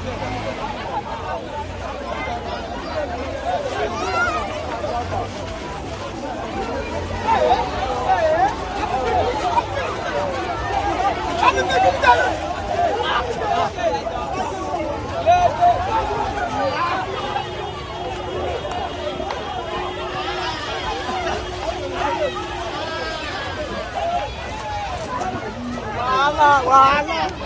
完了完了。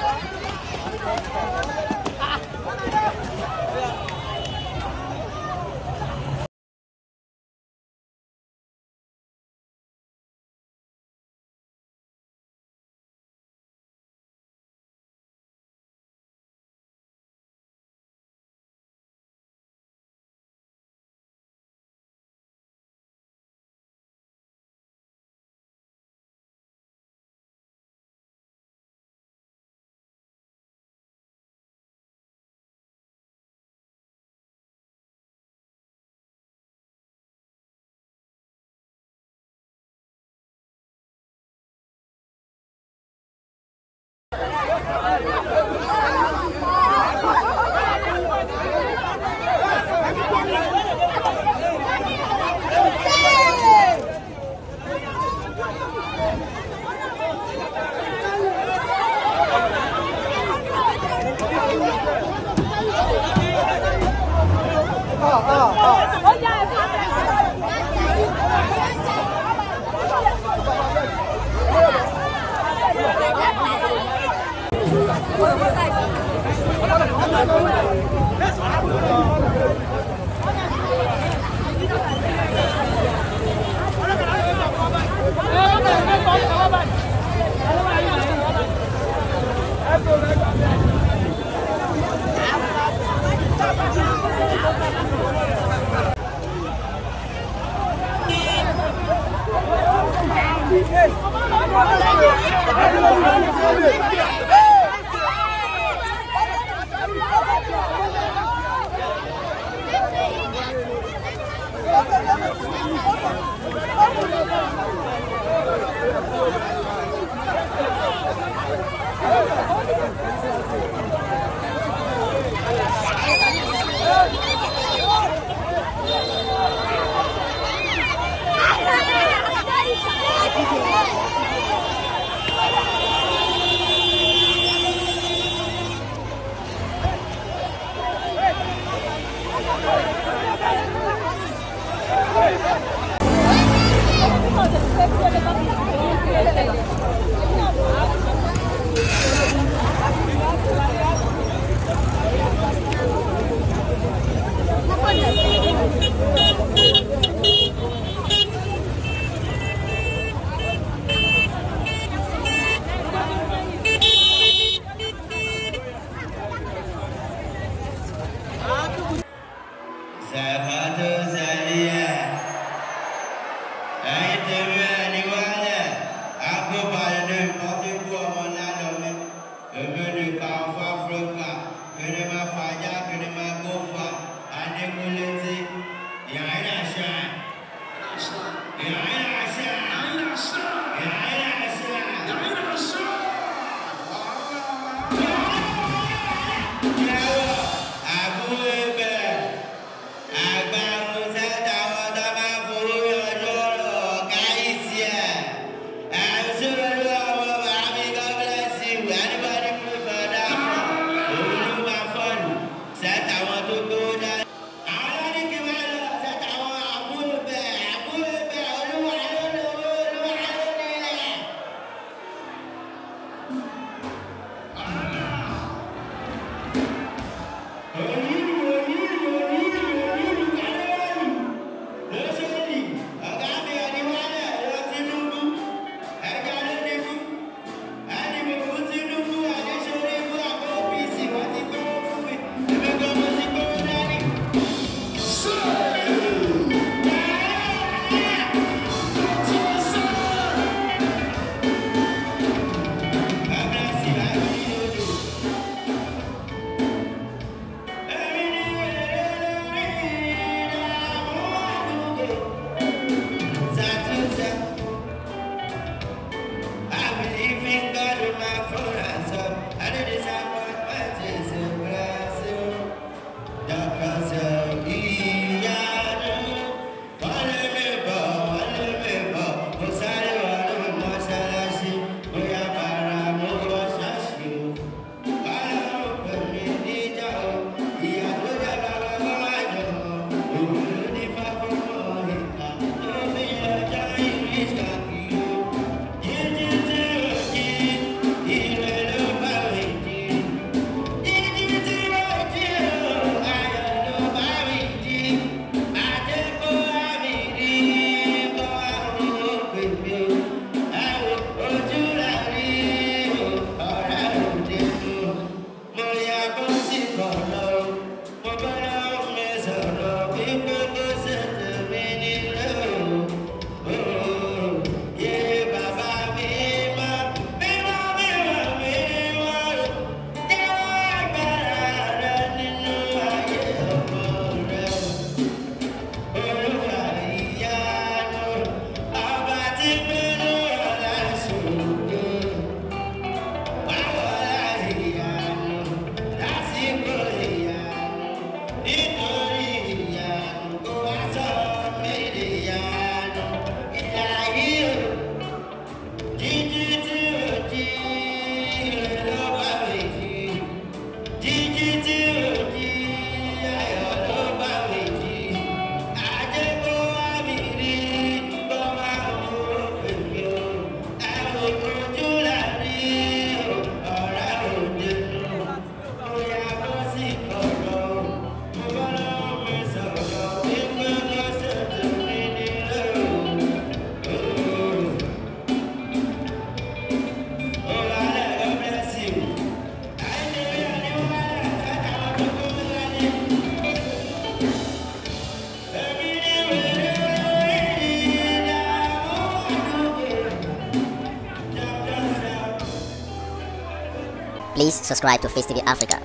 Yes. 何? Please subscribe to Face TV Africa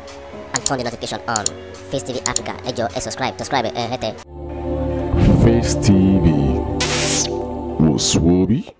and turn the notification on. Face TV Africa, ẹ jọ̀ọ́ ẹ subscribe, subscribe eh, ẹ hẹ́tẹ̀. Face TV was Swoby.